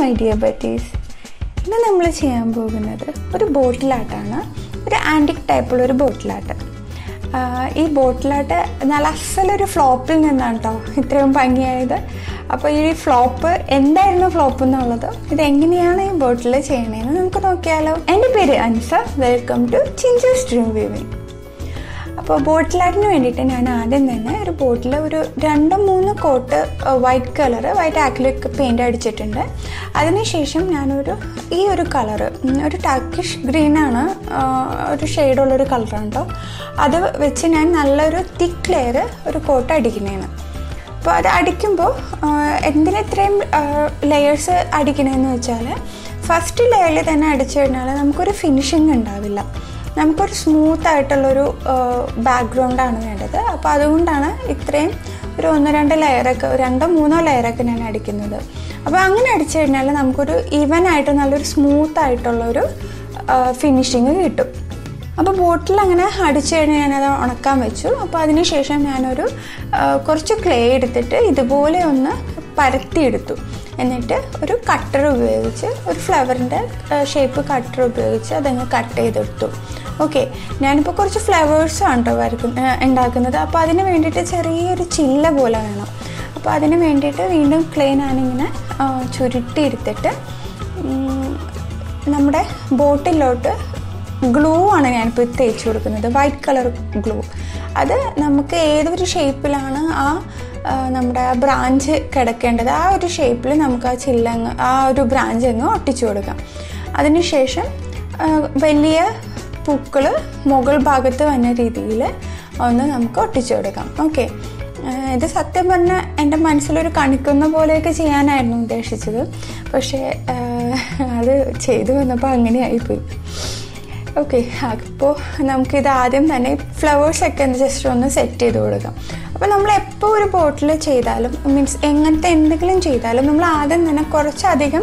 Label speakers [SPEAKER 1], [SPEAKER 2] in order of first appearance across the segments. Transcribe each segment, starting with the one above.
[SPEAKER 1] My dear ബട്ടീസ് ഇന്ന് നമ്മൾ ചെയ്യാൻ പോകുന്നത് ഒരു ബോട്ടിലാട്ടാണ് ഒരു ആന്റിക് ടൈപ്പുള്ള ഒരു ബോട്ടിലാട്ട് ഈ ബോട്ടിലാട്ട് നല്ല അസലൊരു ഫ്ലോപ്പിൽ നിന്നാണ് കേട്ടോ ഇത്രയും ഭംഗിയായത്. അപ്പോൾ ഈ ഫ്ലോപ്പ് എന്തായിരുന്നു ഫ്ലോപ്പ് എന്നുള്ളത്? ഇത് എങ്ങനെയാണ് ഈ ബോട്ടിൽ ചെയ്യണതെന്ന് നമുക്ക് നോക്കിയാലോ. എന്റെ പേര് Ansa. Welcome to Chinchu's dream weaving അപ്പോൾ ബോട്ടിൽ ആർട്ടിന് വേണ്ടിയിട്ട് ഞാൻ ആദ്യം തന്നെ ഒരു ബോട്ടിൽ ഒരു രണ്ടോ മൂന്ന് coat white colour white acrylic paint അടിച്ചിട്ടുണ്ട്. അതിനുശേഷം ഞാനൊരു ഈ ഒരു കളറ് ഒരു ടർക്കിഷ് ഗ്രീനാണ് ഒരു ഷെയ്ഡുള്ളൊരു കളറുണ്ടോ അത് വെച്ച് ഞാൻ നല്ലൊരു തിക്ക് ലെയർ ഒരു കോട്ട് അടിക്കുന്നതാണ്. അപ്പോൾ അത് അടിക്കുമ്പോൾ എന്തിനാ ഇത്രയും ലെയേഴ്സ് അടിക്കണമെന്ന് വെച്ചാൽ ഫസ്റ്റ് ലെയറിൽ തന്നെ അടിച്ചു കഴിഞ്ഞാൽ നമുക്കൊരു ഫിനിഷിങ് ഉണ്ടാവില്ല. നമുക്കൊരു സ്മൂത്ത് ആയിട്ടുള്ളൊരു ബാക്ക്ഗ്രൗണ്ടാണ് വേണ്ടത്. അപ്പോൾ അതുകൊണ്ടാണ് ഇത്രയും ഒരു ഒന്ന് രണ്ട് ലെയറൊക്കെ രണ്ടോ മൂന്നോ ലെയറൊക്കെ ഞാൻ അടിക്കുന്നത്. അപ്പോൾ അങ്ങനെ അടിച്ചു കഴിഞ്ഞാൽ നമുക്കൊരു ഈവൻ ആയിട്ട് നല്ലൊരു സ്മൂത്ത് ആയിട്ടുള്ളൊരു ഫിനിഷിങ് കിട്ടും. അപ്പോൾ ബോട്ടിൽ അങ്ങനെ അടിച്ചു കഴിഞ്ഞ് ഞാനത് ഉണക്കാൻ വെച്ചു. അപ്പോൾ അതിനുശേഷം ഞാനൊരു കുറച്ച് ക്ലേ എടുത്തിട്ട് ഇതുപോലെ ഒന്ന് പരത്തിയെടുത്തു. എന്നിട്ട് ഒരു കട്ടർ ഉപയോഗിച്ച് ഒരു ഫ്ലവറിന്റെ ഷേപ്പ് കട്ടർ ഉപയോഗിച്ച് അതങ്ങ് കട്ട് ചെയ്തെടുത്തു. ഓക്കെ ഞാനിപ്പോൾ കുറച്ച് ഫ്ലവേഴ്സാണ് കേട്ടോ വരക്കുന്ന ഉണ്ടാക്കുന്നത്. അപ്പോൾ അതിന് വേണ്ടിയിട്ട് ചെറിയൊരു ചില്ല പോലെ വേണം. അപ്പോൾ അതിന് വേണ്ടിയിട്ട് വീണ്ടും ക്ലേ ഞാനിങ്ങനെ ചുരുട്ടിയെടുത്തിട്ട് നമ്മുടെ ബോട്ടിലോട്ട് ഗ്ലൂ ആണ് ഞാനിപ്പോൾ തേച്ച് കൊടുക്കുന്നത്. വൈറ്റ് കളർ ഗ്ലൂ അത് നമുക്ക് ഏതൊരു ഷേപ്പിലാണ് ആ നമ്മുടെ ആ ബ്രാഞ്ച് കിടക്കേണ്ടത് ആ ഒരു ഷേപ്പിൽ നമുക്ക് ആ ചില്ലങ്ങ് ആ ഒരു ബ്രാഞ്ച് അങ്ങ് ഒട്ടിച്ചു കൊടുക്കാം. അതിനുശേഷം വലിയ പൂക്കൾ മുകൾ ഭാഗത്ത് വന്ന രീതിയിൽ ഒന്ന് നമുക്ക് ഒട്ടിച്ചു കൊടുക്കാം. ഓക്കെ ഇത് സത്യം പറഞ്ഞാൽ എന്റെ മനസ്സിലൊരു കണിക്കുന്ന പോലെയൊക്കെ ചെയ്യാനായിരുന്നു ഉദ്ദേശിച്ചത്. പക്ഷേ അത് ചെയ്തു വന്നപ്പോൾ അങ്ങനെയായിപ്പോയി. ഓക്കെ അപ്പോൾ നമുക്കിത് ആദ്യം തന്നെ ഫ്ലവേഴ്സൊക്കെ ഒന്ന് ജസ്റ്റ് ഒന്ന് സെറ്റ് ചെയ്ത് കൊടുക്കാം. അപ്പോൾ നമ്മൾ എപ്പോൾ ഒരു ബോട്ടിൽ ചെയ്താലും മീൻസ് എങ്ങനത്തെ എന്തെങ്കിലും ചെയ്താലും നമ്മൾ ആദ്യം തന്നെ കുറച്ചധികം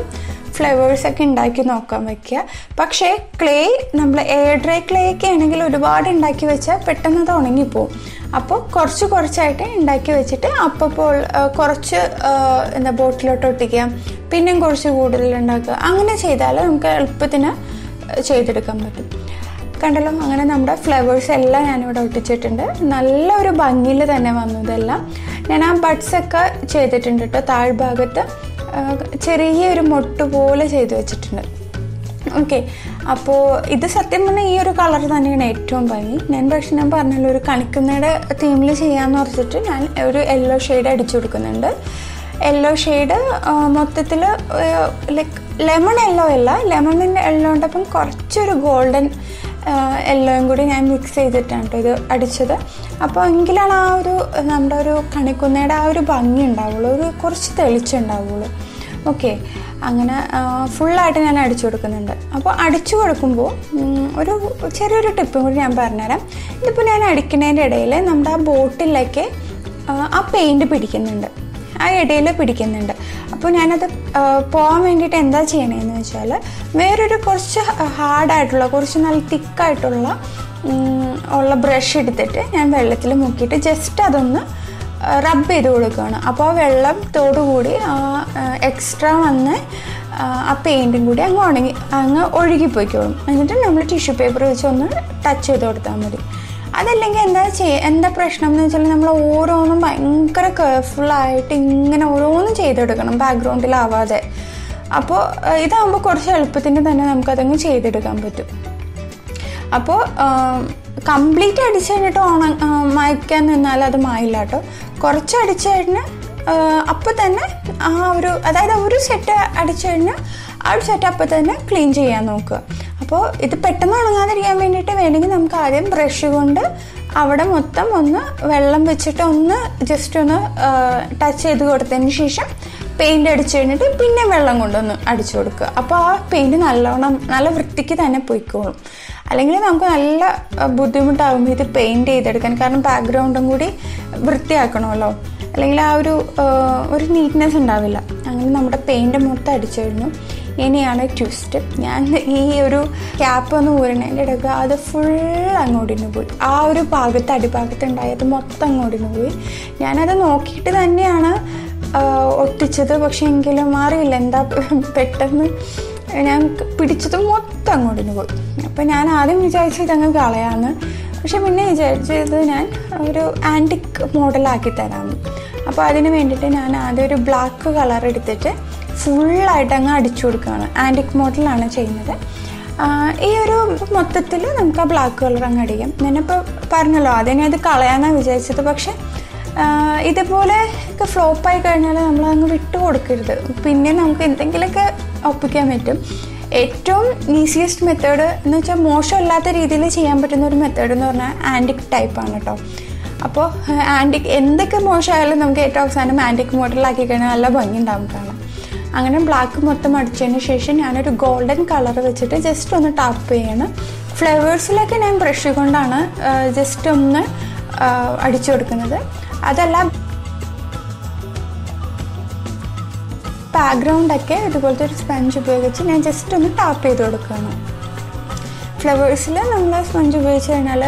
[SPEAKER 1] ഫ്ലേവേഴ്സൊക്കെ ഉണ്ടാക്കി നോക്കാൻ വയ്ക്കുക പക്ഷേ ക്ലേ നമ്മൾ എയർ ഡ്രൈ ക്ലേ ഒക്കെ ആണെങ്കിൽ ഒരുപാട് ഉണ്ടാക്കി വെച്ചാൽ പെട്ടെന്ന് അത് ഉണങ്ങിപ്പോവും. അപ്പോൾ കുറച്ച് കുറച്ചായിട്ട് ഉണ്ടാക്കി വെച്ചിട്ട് അപ്പോൾ കുറച്ച് എന്താ ബോട്ടിലോട്ട് ഒട്ടിക്കുക. പിന്നെയും കുറച്ച് കൂടുതൽ ഉണ്ടാക്കുക. അങ്ങനെ ചെയ്താൽ നമുക്ക് എളുപ്പത്തിന് ചെയ്തെടുക്കാൻ പറ്റും. കണ്ടല്ലോ അങ്ങനെ നമ്മുടെ ഫ്ലവേഴ്സ് എല്ലാം ഞാനിവിടെ ഒട്ടിച്ചിട്ടുണ്ട്. നല്ലൊരു ഭംഗിയിൽ തന്നെ വന്നു ഇതെല്ലാം. ഞാൻ ആ ബഡ്സൊക്കെ ചെയ്തിട്ടുണ്ട് കേട്ടോ താഴ്ഭാഗത്ത്. ചെറിയൊരു മൊട്ട് പോലെ ചെയ്ത് വെച്ചിട്ടുണ്ട്. ഓക്കെ അപ്പോൾ ഇത് സത്യം പറഞ്ഞാൽ ഈ ഒരു കളർ തന്നെയാണ് ഏറ്റവും ഭംഗി. ഞാൻ പക്ഷെ ഞാൻ പറഞ്ഞല്ലോ ഒരു കണിക്കുന്നയുടെ തീമിൽ ചെയ്യാമെന്ന് ഓർത്തിട്ട് ഞാൻ ഒരു യെല്ലോ ഷെയ്ഡ് അടിച്ചു കൊടുക്കുന്നുണ്ട്. യെല്ലോ ഷെയ്ഡ് മൊത്തത്തിൽ ലൈക്ക് ലെമൺ യെല്ലോ അല്ല ലെമണിന്റെ യെല്ലോന്റെ ഉണ്ടപ്പം കുറച്ചൊരു ഗോൾഡൻ യെല്ലോയും കൂടി ഞാൻ മിക്സ് ചെയ്തിട്ടാണ് കേട്ടോ ഇത് അടിച്ചത്. അപ്പോൾ എങ്കിലാണ് ആ ഒരു നമ്മുടെ ഒരു കണിക്കുന്നയുടെ ആ ഒരു ഭംഗി ഉണ്ടാവുള്ളൂ. ഒരു കുറച്ച് തെളിച്ചുണ്ടാവുള്ളൂ ഓക്കെ അങ്ങനെ ഫുള്ളായിട്ട് ഞാൻ അടിച്ചു കൊടുക്കുന്നുണ്ട്. അപ്പോൾ അടിച്ചു കൊടുക്കുമ്പോൾ ഒരു ചെറിയൊരു ടിപ്പും കൂടി ഞാൻ പറഞ്ഞുതരാം. ഇതിപ്പോൾ ഞാൻ അടിക്കുന്നതിന്റെ ഇടയിൽ നമ്മുടെ ആ ബോട്ടിലൊക്കെ ആ പെയിന്റ് പിടിക്കുന്നുണ്ട്. ആ ഇടയിൽ പിടിക്കുന്നുണ്ട്. അപ്പോൾ ഞാനത് പോകാൻ വേണ്ടിയിട്ട് എന്താ ചെയ്യണേന്ന് വെച്ചാൽ വേറൊരു കുറച്ച് ഹാർഡായിട്ടുള്ള കുറച്ച് നല്ല തിക്കായിട്ടുള്ള ഉള്ള ബ്രഷ് എടുത്തിട്ട് ഞാൻ വെള്ളത്തിൽ മുക്കിയിട്ട് ജസ്റ്റ് അതൊന്ന് റബ്ബ് ചെയ്ത് കൊടുക്കുകയാണ്. അപ്പോൾ ആ വെള്ളത്തോടുകൂടി ആ എക്സ്ട്രാ വന്ന് ആ പെയിന്റും കൂടി അങ്ങ് ഉണങ്ങി അങ്ങ് ഒഴുകിപ്പോയിക്കോളും. എന്നിട്ട് നമ്മൾ ടിഷ്യൂ പേപ്പർ വെച്ച് ഒന്ന് ടച്ച് ചെയ്ത് കൊടുത്താൽ മതി. അതല്ലെങ്കിൽ എന്താ ചെയ്യുക എന്താ പ്രശ്നം എന്ന് വെച്ചാൽ നമ്മൾ ഓരോന്നും ഭയങ്കര കെയർഫുള്ളായിട്ട് ഇങ്ങനെ ഓരോന്നും ചെയ്തെടുക്കണം ബാക്ക്ഗ്രൗണ്ടിലാവാതെ അപ്പോൾ ഇതാകുമ്പോൾ കുറച്ച് എളുപ്പത്തിന് തന്നെ നമുക്കതങ്ങ് ചെയ്തെടുക്കാൻ പറ്റും. അപ്പോൾ കംപ്ലീറ്റ് അടിച്ചു കഴിഞ്ഞിട്ട് ഓണ മായ്ക്കാൻ നിന്നാൽ അത് മായില്ല കേട്ടോ. കുറച്ച് അടിച്ചു കഴിഞ്ഞ് അപ്പോൾ തന്നെ ആ ഒരു അതായത് ഒരു സെറ്റ് അടിച്ചു കഴിഞ്ഞാൽ ആ ഒരു സെറ്റ് അപ്പോൾ തന്നെ ക്ലീൻ ചെയ്യാൻ നോക്കുക. അപ്പോൾ ഇത് പെട്ടെന്ന് ഉണങ്ങാതിരിക്കാൻ വേണ്ടിയിട്ട് വേണമെങ്കിൽ നമുക്ക് ആദ്യം ബ്രഷ് കൊണ്ട് അവിടെ മൊത്തം ഒന്ന് വെള്ളം വെച്ചിട്ട് ഒന്ന് ജസ്റ്റ് ഒന്ന് ടച്ച് ചെയ്ത് കൊടുത്തതിന് ശേഷം പെയിന്റ് അടിച്ചു കഴിഞ്ഞിട്ട് പിന്നെ വെള്ളം കൊണ്ടൊന്ന് അടിച്ചു കൊടുക്കുക. അപ്പോൾ ആ പെയിന്റ് നല്ലോണം നല്ല വൃത്തിക്ക് തന്നെ പൊയ്ക്കോളും. അല്ലെങ്കിൽ നമുക്ക് നല്ല ബുദ്ധിമുട്ടാകുമ്പോൾ ഇത് പെയിന്റ് ചെയ്തെടുക്കാൻ കാരണം ബാക്ക്ഗ്രൗണ്ടും കൂടി വൃത്തിയാക്കണമല്ലോ. അല്ലെങ്കിൽ ആ ഒരു ഒരു നീറ്റ്നെസ് ഉണ്ടാവില്ല. അങ്ങനെ നമ്മുടെ പെയിന്റ് മൊത്തം അടിച്ചു കഴിഞ്ഞു. ഇനിയാണ് ട്വിസ്റ്റ് ഞാൻ ഈ ഒരു ക്യാപ്പ് ഒന്ന് ഊരണേന്റെ ഇടയ്ക്ക് അത് ഫുൾ അങ്ങോട്ടിന് പോയി. ആ ഒരു ഭാഗത്ത് അടിഭാഗത്ത് ഉണ്ടായത് മൊത്തം അങ്ങോട്ടിന് പോയി. ഞാനത് നോക്കിയിട്ട് തന്നെയാണ് ഒട്ടിച്ചത്. പക്ഷെ എങ്കിലും അറിയില്ല എന്താ പെട്ടെന്ന് ഞാൻ പിടിച്ചത് മൊത്തം അങ്ങോട്ടിന് പോയി. അപ്പം ഞാൻ ആദ്യം വിചാരിച്ചു ഇതങ്ങ് കളയാന്ന്. പക്ഷെ പിന്നെ വിചാരിച്ചത് ഞാൻ ഒരു ആന്റിക് മോഡലാക്കി തരാമെന്ന് അപ്പോൾ അതിന് വേണ്ടിയിട്ട് ഞാൻ ആദ്യം ഒരു ബ്ലാക്ക് കളർ എടുത്തിട്ട് ഫുള്ളായിട്ട് അങ്ങ് അടിച്ചു കൊടുക്കുകയാണ്. ആന്റിക് മോഡലാണ് ചെയ്യുന്നത്. ഈ ഒരു മൊത്തത്തിൽ നമുക്ക് ആ ബ്ലാക്ക് കളർ അങ്ങ് അടിക്കാം. ഞാനിപ്പോൾ പറഞ്ഞല്ലോ ആദ്യം ഇത് കളയാനാണ് വിചാരിച്ചത്. പക്ഷെ ഇതുപോലെ ഒക്കെ ഫ്ലോപ്പായി കഴിഞ്ഞാൽ നമ്മൾ അങ്ങ് വിട്ടു കൊടുക്കരുത്. പിന്നെ നമുക്ക് എന്തെങ്കിലുമൊക്കെ ഒപ്പിക്കാൻ പറ്റും. ഏറ്റവും ഈസിയസ്റ്റ് മെത്തേഡ് എന്ന് വെച്ചാൽ മോശമില്ലാത്ത രീതിയിൽ ചെയ്യാൻ പറ്റുന്ന ഒരു മെത്തേഡ് എന്ന് പറഞ്ഞാൽ ആന്റിക് ടൈപ്പാണ് കേട്ടോ അപ്പോൾ ആന്റിക് എന്തൊക്കെ മോശമായാലും നമുക്ക് ഏറ്റവും അവസാനം ആന്റിക് മോഡലാക്കി കഴിഞ്ഞാൽ നല്ല ഭംഗി ഉണ്ടാവും കാണാൻ. അങ്ങനെ ബ്ലാക്ക് മൊത്തം അടിച്ചതിന് ശേഷം ഞാനൊരു ഗോൾഡൻ കളർ വെച്ചിട്ട് ജസ്റ്റ് ഒന്ന് ടാപ്പ് ചെയ്യണം. ഫ്ലേവേഴ്സിലൊക്കെ ഞാൻ ബ്രഷ് കൊണ്ടാണ് ജസ്റ്റ് ഒന്ന് അടിച്ചു കൊടുക്കുന്നത്. അതല്ല ബാക്ക്ഗ്രൗണ്ടൊക്കെ ഇതുപോലത്തെ ഒരു സ്പഞ്ച് ഉപയോഗിച്ച് ഞാൻ ജസ്റ്റ് ഒന്ന് ടാപ്പ് ചെയ്ത് കൊടുക്കുകയാണ്. ഫ്ലവേഴ്സിൽ നമ്മൾ സ്പഞ്ച് ഉപയോഗിച്ച് കഴിഞ്ഞാൽ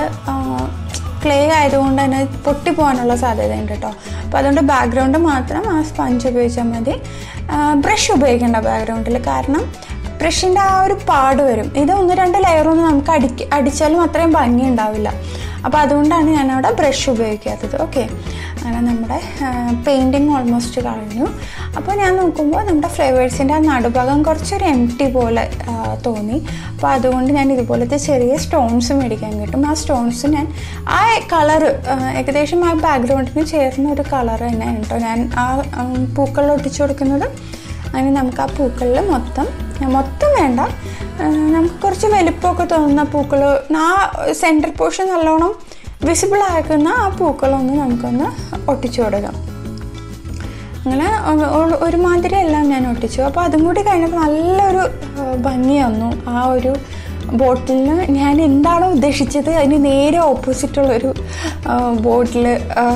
[SPEAKER 1] ക്ലേ ആയതുകൊണ്ട് തന്നെ പൊട്ടിപ്പോകാനുള്ള സാധ്യതയുണ്ട് കേട്ടോ അപ്പോൾ അതുകൊണ്ട് ബാക്ക്ഗ്രൗണ്ട് മാത്രം ആ സ്പഞ്ച് ഉപയോഗിച്ചാൽ മതി. ബ്രഷ് ഉപയോഗിക്കേണ്ട ബാക്ക്ഗ്രൗണ്ടിൽ കാരണം ബ്രഷിന്റെ ആ ഒരു പാട് വരും. ഇത് ഒന്ന് രണ്ട് ലെയറൊന്നും നമുക്ക് അടിക്ക് അടിച്ചാലും അത്രയും ഭംഗി ഉണ്ടാവില്ല. അപ്പോൾ അതുകൊണ്ടാണ് ഞാനവിടെ ബ്രഷ് ഉപയോഗിക്കാത്തത്. ഓക്കെ അങ്ങനെ നമ്മുടെ പെയിന്റിങ് ഓൾമോസ്റ്റ് കഴിഞ്ഞു. അപ്പോൾ ഞാൻ നോക്കുമ്പോൾ നമ്മുടെ ഫ്ലേവേഴ്സിന്റെ ആ നടുഭാഗം കുറച്ചൊരു എം ടി പോലെ തോന്നി. അപ്പോൾ അതുകൊണ്ട് ഞാൻ ഇതുപോലത്തെ ചെറിയ സ്റ്റോൺസ് മേടിക്കാൻ കിട്ടും. ആ സ്റ്റോൺസ് ഞാൻ ആ കളർ ഏകദേശം ആ ബാക്ക്ഗ്രൗണ്ടിന് ചേർന്ന ഒരു കളർ തന്നെയാണ് കേട്ടോ ഞാൻ ആ പൂക്കളിൽ ഒട്ടിച്ചു കൊടുക്കുന്നത്. അങ്ങനെ നമുക്ക് ആ പൂക്കളിൽ മൊത്തം മൊത്തം വേണ്ട. നമുക്ക് കുറച്ച് വലിപ്പമൊക്കെ തോന്നുന്ന പൂക്കൾ ആ സെന്റർ പോർഷൻ നല്ലോണം വിസിബിൾ ആക്കുന്ന ആ പൂക്കളൊന്ന് നമുക്കൊന്ന് ഒട്ടിച്ചു കൊടുക്കാം. അങ്ങനെ ഒരുമാതിരി എല്ലാം ഞാൻ ഒട്ടിച്ചു. അപ്പോൾ അതും കൂടി കഴിഞ്ഞപ്പോൾ നല്ലൊരു ഭംഗി വന്നു. ആ ഒരു ബോട്ടിലിന് ഞാൻ എന്താണോ ഉദ്ദേശിച്ചത് അതിന് നേരെ ഓപ്പോസിറ്റുള്ളൊരു ബോട്ടിൽ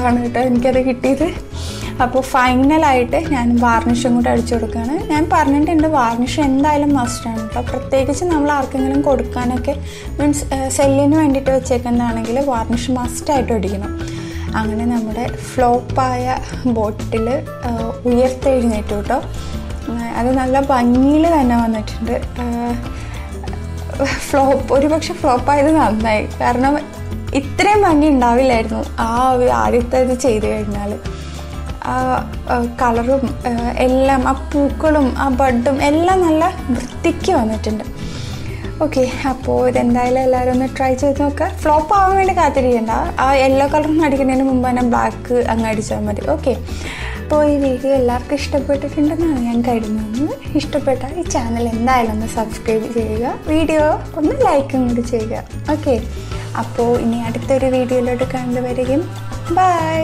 [SPEAKER 1] ആണ് കേട്ടോ എനിക്കത് കിട്ടിയത്. അപ്പോൾ ഫൈനലായിട്ട് ഞാൻ വാർണിഷും കൂടെ അടിച്ചു കൊടുക്കുകയാണ്. ഞാൻ പറഞ്ഞിട്ടുണ്ട് വാർണിഷ് എന്തായാലും മസ്റ്റാണ് കേട്ടോ പ്രത്യേകിച്ച് നമ്മൾ ആർക്കെങ്കിലും കൊടുക്കാനൊക്കെ മീൻസ് സെല്ലിന് വേണ്ടിയിട്ട് വെച്ചേക്കുന്നതാണെങ്കിൽ വാർണിഷ് മസ്റ്റായിട്ട് അടിക്കണം. അങ്ങനെ നമ്മുടെ ഫ്ലോപ്പായ ബോട്ടിൽ ഉയർത്തെഴുന്നേറ്റു കേട്ടോ അത് നല്ല ഭംഗിയിൽ തന്നെ വന്നിട്ടുണ്ട്. ഫ്ലോപ്പ് ഒരുപക്ഷെ ഫ്ലോപ്പായത് നന്നായി. കാരണം ഇത്രയും ഭംഗി ഉണ്ടാവില്ലായിരുന്നു ആ ഒരു ആദ്യത്തെ ഇത് ചെയ്ത് കഴിഞ്ഞാൽ ആ കളറും എല്ലാം ആ പൂക്കളും ആ ബഡും എല്ലാം നല്ല വൃത്തിക്ക് വന്നിട്ടുണ്ട്. ഓക്കെ അപ്പോൾ ഇതെന്തായാലും എല്ലാവരും ഒന്ന് ട്രൈ ചെയ്ത് നോക്കുക ഫ്ലോപ്പ് ആവാൻ വേണ്ടി കാത്തിരിക്കണ്ട. ആ യെല്ലോ കളർ അടിക്കുന്നതിന് മുമ്പ് തന്നെ ബ്ലാക്ക് അങ്ങ് അടിച്ചാൽ മതി. ഓക്കെ അപ്പോൾ ഈ വീഡിയോ എല്ലാവർക്കും ഇഷ്ടപ്പെട്ടിട്ടുണ്ടെന്നാണ് ഞാൻ കരുതുന്നത്. ഇഷ്ടപ്പെട്ട ഈ ചാനൽ എന്തായാലും ഒന്ന് സബ്സ്ക്രൈബ് ചെയ്യുക. വീഡിയോ ഒന്ന് ലൈക്കും കൂടി ചെയ്യുക. ഓക്കെ അപ്പോൾ ഇനി അടുത്തൊരു വീഡിയോയിലോട്ട് കണ്ടുവരികയും ബൈ